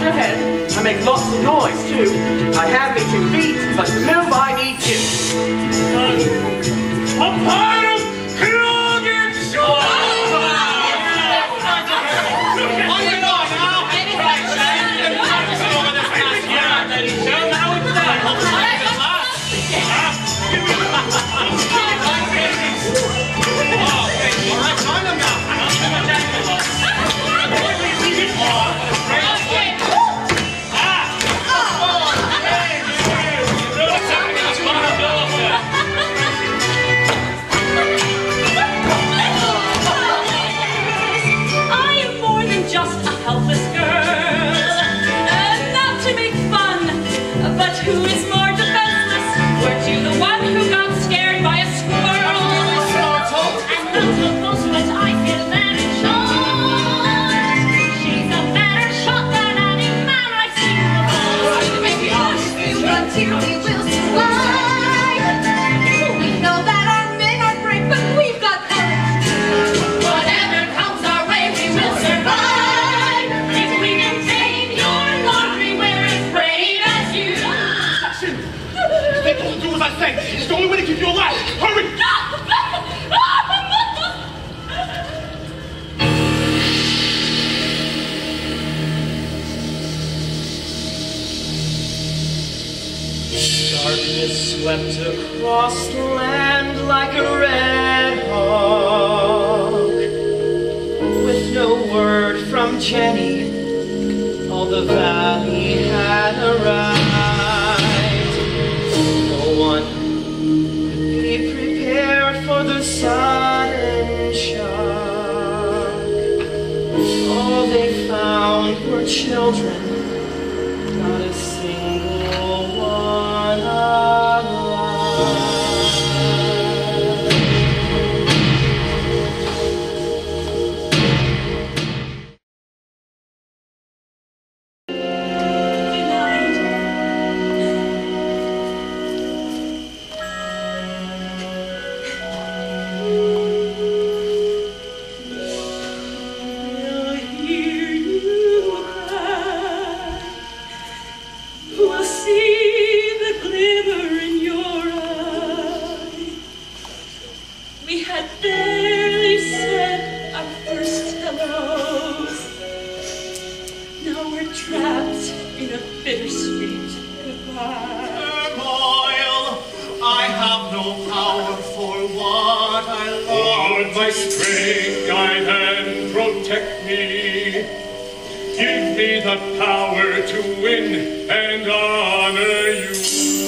your head. I make lots of noise, too. I have me two feet, but to move I need you. Uh, it swept across land like a red hawk. With no word from Jenny, all the valley had arrived. No one could be prepared for the sudden shock. All they found were children. Give me the power to win and honor you.